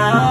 Oh.